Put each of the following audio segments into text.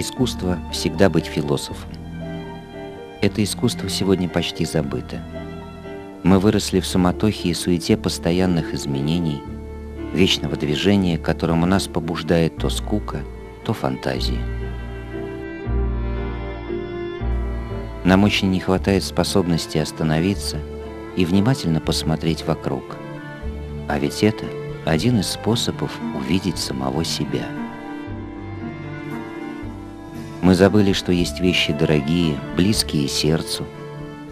Искусство всегда быть философом. Это искусство сегодня почти забыто. Мы выросли в суматохе и суете постоянных изменений, вечного движения, которому нас побуждает то скука, то фантазия. Нам очень не хватает способности остановиться и внимательно посмотреть вокруг. А ведь это один из способов увидеть самого себя – мы забыли, что есть вещи дорогие, близкие сердцу,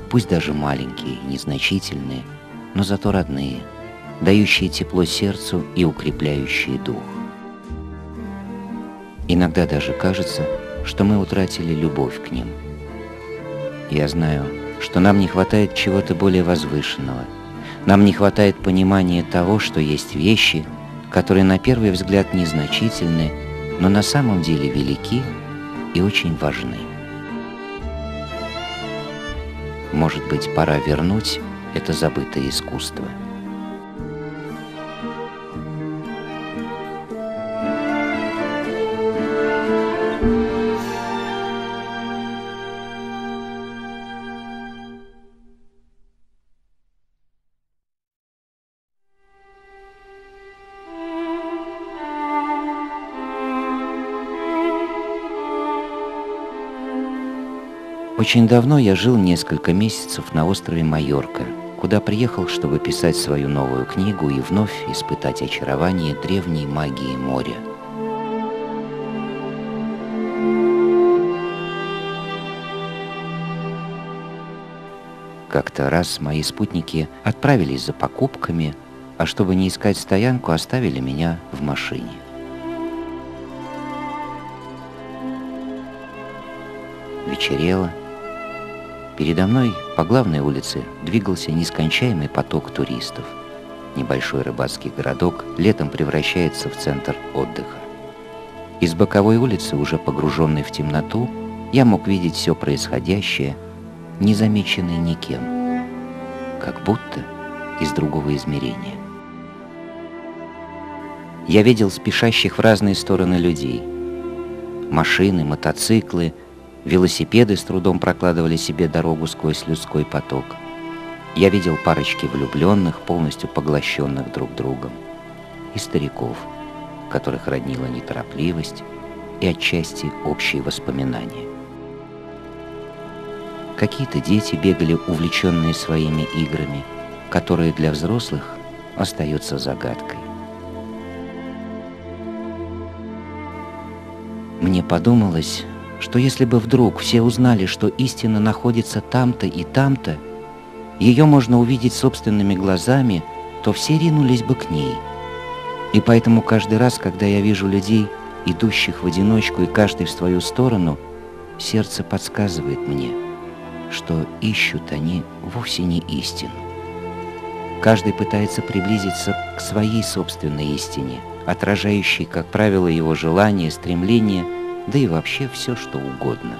пусть даже маленькие, незначительные, но зато родные, дающие тепло сердцу и укрепляющие дух. Иногда даже кажется, что мы утратили любовь к ним. Я знаю, что нам не хватает чего-то более возвышенного. Нам не хватает понимания того, что есть вещи, которые на первый взгляд незначительны, но на самом деле велики и очень важны. Может быть, пора вернуть это забытое искусство – Очень давно я жил несколько месяцев на острове Майорка, куда приехал, чтобы писать свою новую книгу и вновь испытать очарование древней магии моря. Как-то раз мои спутники отправились за покупками, а чтобы не искать стоянку, оставили меня в машине. Вечерело, Передо мной по главной улице двигался нескончаемый поток туристов. Небольшой рыбацкий городок летом превращается в центр отдыха. Из боковой улицы, уже погруженной в темноту, я мог видеть все происходящее, незамеченное никем, как будто из другого измерения. Я видел спешащих в разные стороны людей. Машины, мотоциклы — Велосипеды с трудом прокладывали себе дорогу сквозь людской поток. Я видел парочки влюбленных, полностью поглощенных друг другом, и стариков, которых роднила неторопливость и отчасти общие воспоминания. Какие-то дети бегали увлеченные своими играми, которые для взрослых остаются загадкой. Мне подумалось, что если бы вдруг все узнали, что истина находится там-то и там-то, ее можно увидеть собственными глазами, то все ринулись бы к ней. И поэтому каждый раз, когда я вижу людей, идущих в одиночку и каждый в свою сторону, сердце подсказывает мне, что ищут они вовсе не истину. Каждый пытается приблизиться к своей собственной истине, отражающей, как правило, его желания, стремления – да и вообще все, что угодно.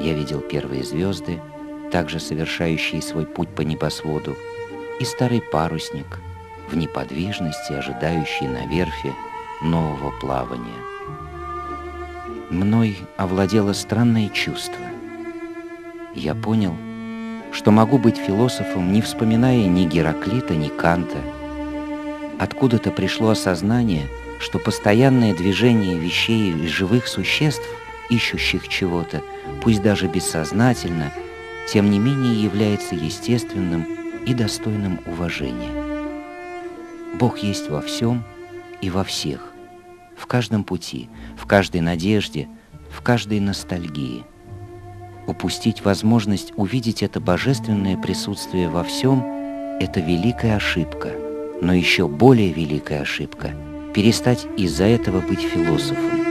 Я видел первые звезды, также совершающие свой путь по небосводу, и старый парусник в неподвижности, ожидающий на верфи нового плавания. Мной овладело странное чувство. Я понял, что могу быть философом, не вспоминая ни Гераклита, ни Канта. Откуда-то пришло осознание, что постоянное движение вещей и живых существ, ищущих чего-то, пусть даже бессознательно, тем не менее является естественным и достойным уважения. Бог есть во всем и во всех в каждом пути, в каждой надежде, в каждой ностальгии. Упустить возможность увидеть это божественное присутствие во всем – это великая ошибка, но еще более великая ошибка – перестать из-за этого быть философом.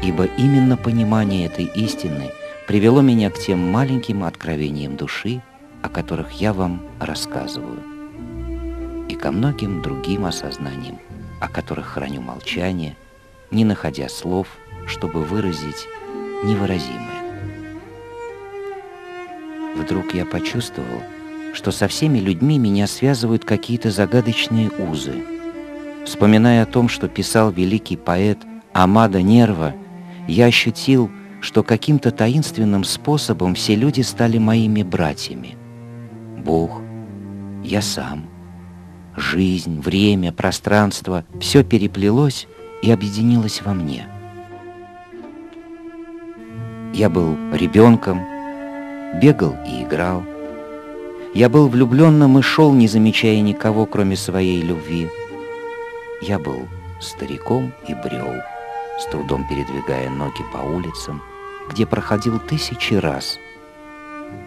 Ибо именно понимание этой истины привело меня к тем маленьким откровениям души, о которых я вам рассказываю, и ко многим другим осознаниям о которых храню молчание не находя слов, чтобы выразить невыразимое. Вдруг я почувствовал, что со всеми людьми меня связывают какие-то загадочные узы. Вспоминая о том, что писал великий поэт Амада Нерва, я ощутил, что каким-то таинственным способом все люди стали моими братьями. Бог, я сам, жизнь, время, пространство — все переплелось и объединилось во мне. Я был ребенком, бегал и играл. Я был влюбленным и шел, не замечая никого, кроме своей любви. Я был стариком и брел, с трудом передвигая ноги по улицам, где проходил тысячи раз.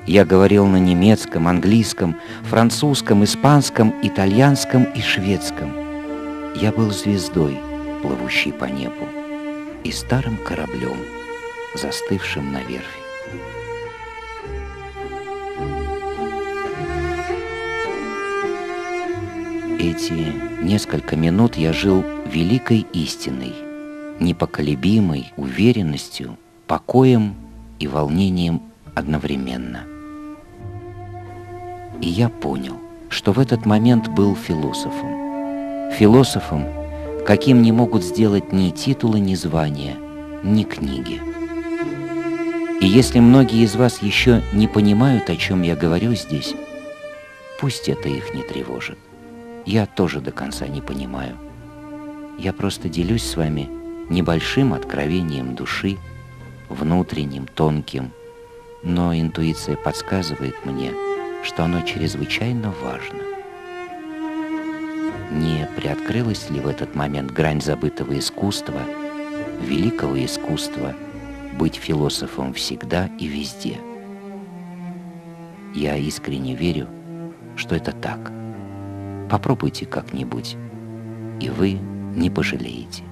Я говорил на немецком, английском, французском, испанском, итальянском и шведском. Я был звездой, плывущей по небу, и старым кораблем, застывшим на верфи. Эти несколько минут я жил великой истиной, непоколебимой уверенностью, покоем и волнением одновременно. И я понял, что в этот момент был философом. Философом, каким не могут сделать ни титулы, ни звания, ни книги. И если многие из вас еще не понимают, о чем я говорю здесь, пусть это их не тревожит я тоже до конца не понимаю. Я просто делюсь с вами небольшим откровением души, внутренним, тонким, но интуиция подсказывает мне, что оно чрезвычайно важно. Не приоткрылась ли в этот момент грань забытого искусства, великого искусства, быть философом всегда и везде? Я искренне верю, что это так – Попробуйте как-нибудь, и вы не пожалеете.